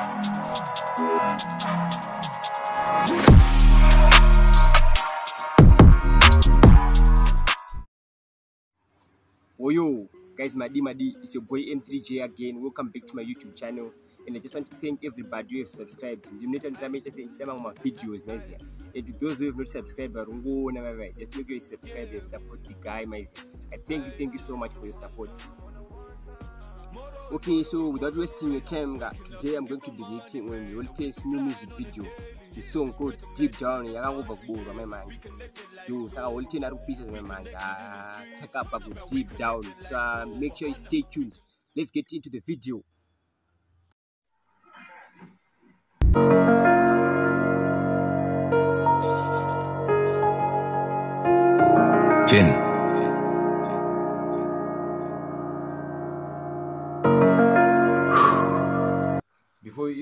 Oh yo, guys, Madi Madi, it's your boy M3J again. Welcome back to my YouTube channel. And I just want to thank everybody who have subscribed. Ndimneta ndamesha sechitama my videos, maizia. And to those who have not subscribed, Just make sure you subscribe and support the guy, maizia. I thank you, thank you so much for your support. Okay, so without wasting your time, today I'm going to be reacting on Yolte's new music video. The song called Deep Down yakangobva kuboorwa mai manje yo saka Holten ari kupisa mai manje takabva ku Deep Down. So uh, make sure you stay tuned. Let's get into the video. Ten.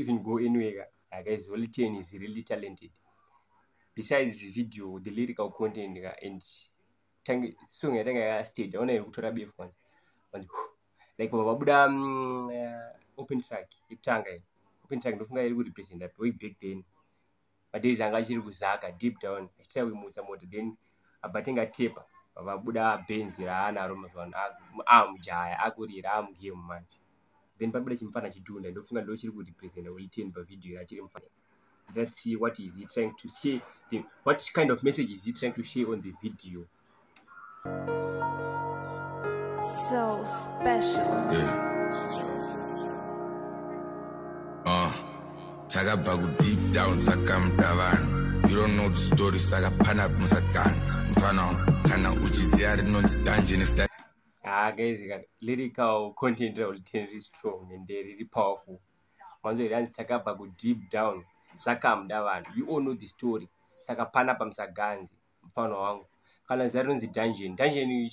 Even go anywhere. Uh, guys Holten is really talented. Besides video the lyrical content ka and tange song yatanga yakastayed aona iri kutora befu kwanza kwanza like vabuda um, uh, open track yekutanga iyi open track ndofunga iri kurepresenta way back then. Madays anga achiri kuzaka deep down achitira kuimutsa moto. Then abatinga tepa vabuda benzi raanaro mazuva amujaya akurira amugame manje then pabuda chimufana chidhunda ndofunga ndo chiri kurepresenta Holten pavideo iri achiri mufana let's see what is he trying to share the, what kind of message is he trying to share on the video so special. Yeah. Uh, takabva ku deep down sakamda vanhu you don't know the story saka pana musaganzi mufana kana uchiziva rinonzi dungeon is that ah guys lyrical content raHolten riri strong and riri powerful. Manzo riranzi takabva ku deep down sakamda vanhu. You all know the story. Saka pana pamusaganzi mufano wangu. Kana zita rinonzi dungeon. Dungeon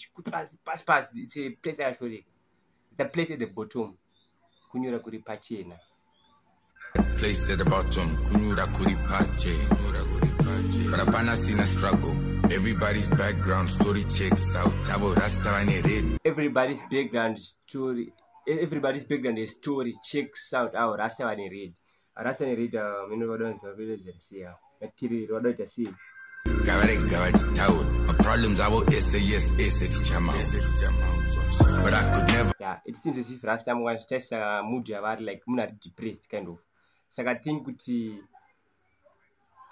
pasi pasi its a place yakashoreka the place at the bottom. Kunyora kuri pachena place at the bottom. Kunyura kuri pache but hapana sina struggle everybody's background story checks out. Avo rasta red everybody's background story everybody's background story checks out. Awo rasta vane red rasta nered mino vadonzi vavelezerisiya matiri vadoita sei ngavarega vachitaura maproblems avo ese yes ese tichama but i could never yeah it seems as if rasta mwana zvichaisa mood yavari like munhu ari depressed kind of. Saka think kuti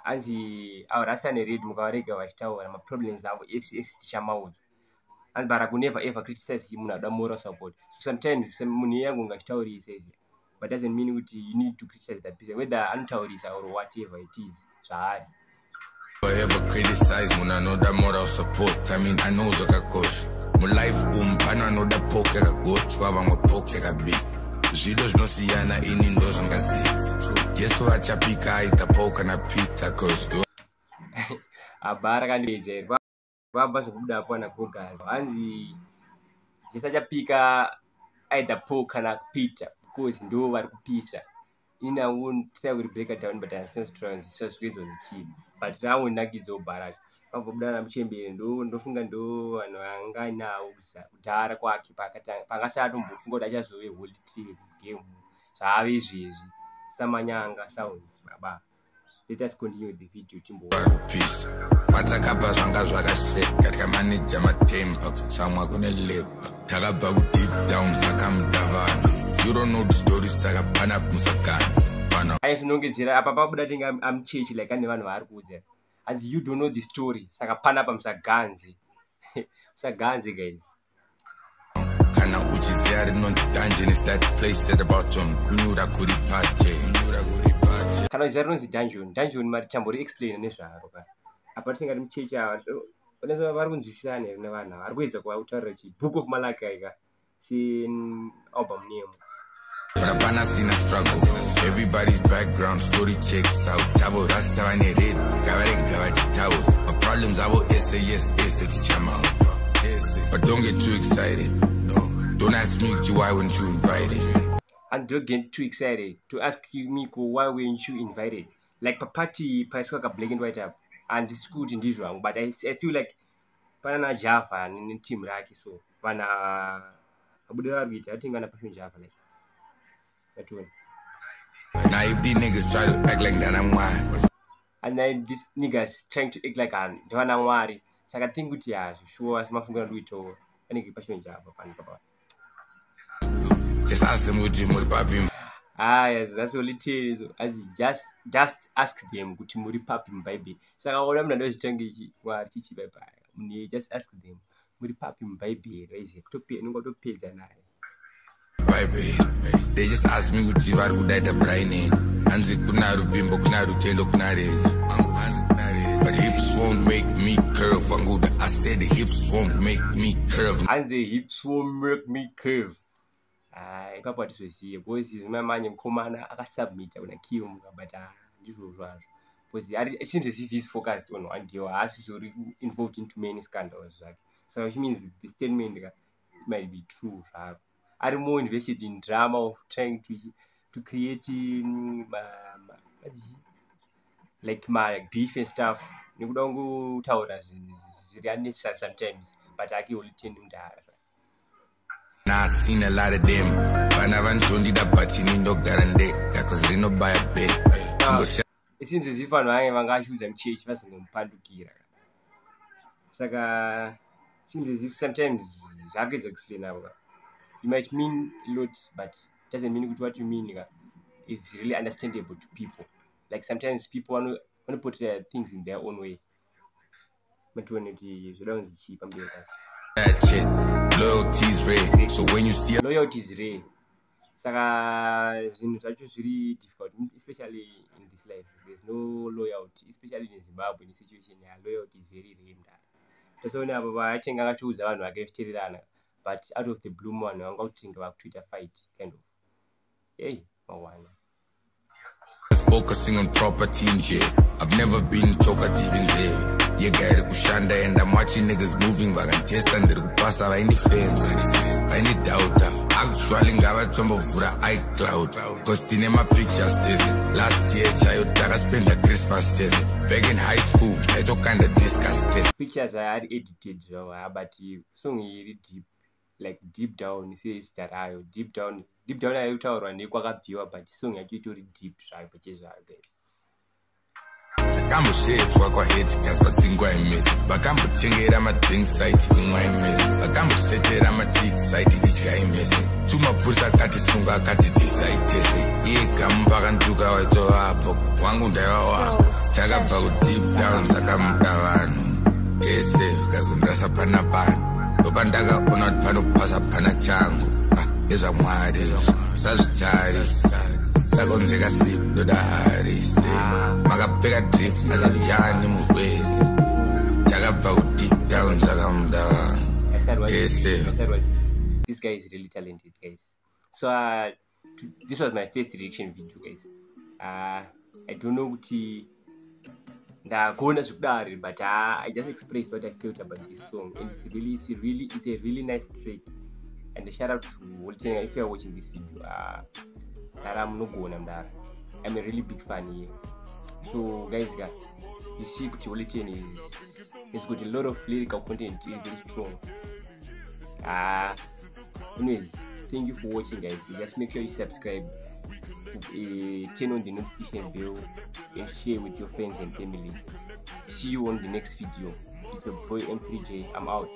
anzi avo rasta nered mukavarega vachitaura maproblems avo ese ese tichamaudzwa and but akunever ever criticize munhu aoda moral support. So sometimes munhu iyangu ngachitauriri saizi. But doesn't mean kuti you need to criticize that person whether anotaurisa or whatever it is zvaari ever criticize munhu anoda moral support. I mean i know zvakakosha mulife umu pano anoda poke yakagotswa vamwe poke yakabika zvido zvinosiyana ini ndo zvangadzidzi jesu vachapika aita paul kana peter cause abha rakandoedza iri vabva zvokubudapo nagogas. Hanzi jesu achapika either paul kana peter. Because ndo vari kupisa. Inangu tira kuri breaka down but asinositranzisa zvikwezonzi chii but raonakidzawo bharacho vabvabuda namuchemberi ndofunga ndo vanhu vanga nawo kudhara kwake pangasati atombofunga kuti achazove holitee game. Zvaave izvezvi. Samanyanga sounds baba let us continue the video timbopisa matakabva zvanga zvakasheka tikamaneja matemi pakutsamwa kune leba takabva kudeep down sakamuda vanhu you don't know the story saka pana musaganzi ai zvinongedzera apa pabuda tinge amuchechi like ane vanhu vaari kuudzera and you don't know the story. Saka pana pamusaganzi musaganzi guys. Kana uchiziva rinonzi dungeon is that place at the bottom kunyura kuri pate kana uchiziva rinonzi dungeon? Dungeon mari tambori explaina nezvaro ka apa tinge ri muchechi ava vari kunzwisisana here nevanhu ava? Ari kuedza kutaurira chi? Book of malakai ka. Sealbum name But hapana sina struggle. Everybody's background story checks out. Avo rasta vane red ngavarega vachitaura maproblems avo ese yes ese tichamaudza but don't get too excited. No. Don't ask me kuti why weren't you invited? And don't get too excited to ask me why weren't you invited? Like papati paiswa ka black and white up. Handisi kuti ndizvo hangu but I, i feel like pana najava neteam rake so vana vabude vari kuita atingana passion java like yatoni Now if these niggas try to act like that, I'm why. and then this niggas trying to act like an ndevana mwari saka think kuti hazvo shuwa semafungiro andoitawo anenge pachonja apa pano papa Just ask them you muri papi. haya zasi olitezo azi just just ask them kuti muri papi mubhaibheri saka ona munhu andozvitanga ichi mwari chichibaibai munhu just ask them muri papi mubhaibheri aiziva kutopedza naye Baby, they just asked me kuti vari kudaita brain hanzi kuna rupimbo kuna rutendo kuna rezi. But hips won't make me curve. I said hips won't make me curve. And the hips won't make me curve. Hai ipapo hatizozive bcause zvimamanye mukomana akasubmita kuna but ah, it seems as if he's focused on one deal haasizori involved into many scandals so which means the statement might be true ari more invested in drama of trying to, to create ma, ma, what's it? like my beef and stuff. Nekuda kungutaura zvinhu zviri unnecessary sometimes but akioliteni mundara. Nah, I seen a lot of them vana vanotondida but ini ndogara ndega cause rinobaya bet Chingosha- it seems as if vanhu vange vanga achiudza muchechi vazongomupandukira saka seems as if sometimes zvaari kuedza kuexplain avo ka you might mean a lot but doesn't mean kuti what you mean ka is really understandable to people like sometimes people vano- vanoput their things in their own way matione kuti zvoda kunzi chii pamberi pasi shit. Loyalty's red. So when you see loyalty is rare saka zvinhu zvacho zviri difficult especially in this life there's no loyalty especially in zimbabwe in situation ya loyalty is very rare mudara tasaone apo vachenga angachiudza vanhu vake vachiteererana but out of the blue vanhu vanga kutinga vakutoita fight kind of hey mawana focusing on property and shit. I've never been talkative in there. You got it kushanda and I'm watching niggas moving back and test and they're pass out any fence. Any doubt. Actually, ngava tombovura iCloud. Cause tine my pictures this. Last year, child, I spent a Christmas test. Back in high school, I took kind of discuss test. pictures ari edited zvavo ha but song iyi iri deep like deep down sezita rayo. Deep down deep down ayo kutaurwa nekwakabviwa but song yacho itori deep zvayo pachezvayo guys. Vakambosvetswa kwaheti kazwa dzingwa imisi vakambotengera madrink site imwa imisi vakambosetera machik site idya imisi tumapurisa akatisunga akati disaitese iye gamu pakantuka waitovapo wangu ndaivawapo takabva kudeep down sakamuda vanhu. Tese vikazondirasa pana pano ndopandakaona kuti panopasa pana changu Ah, ezvamwari sazvitarisa sakonzeka siku ndoda harise makapfeka drip asandiani murwere takabva kudeep down sakamuda vanhu I thought was, Yes, sir. I thought was this guy is really talented, guys. So uh, to, this was my first reaction video, guys. Uh, I don't know what he ndakona zvekudari but uh, i just expressed what i felt about this song and it's really it's really it's a really nice track. And a shout out to Woltenga if you are watching this video uh ndara munogona mudara i'm a really big fan here. So guys ga you see kuti Wolten is has got a lot of lyrical content very very strong. Uh anyways thank you for watching guys. Just make sure you subscribe uh, turn on the notification bell and share with your friends and families. See you on the next video. It's your boy m3j i'm out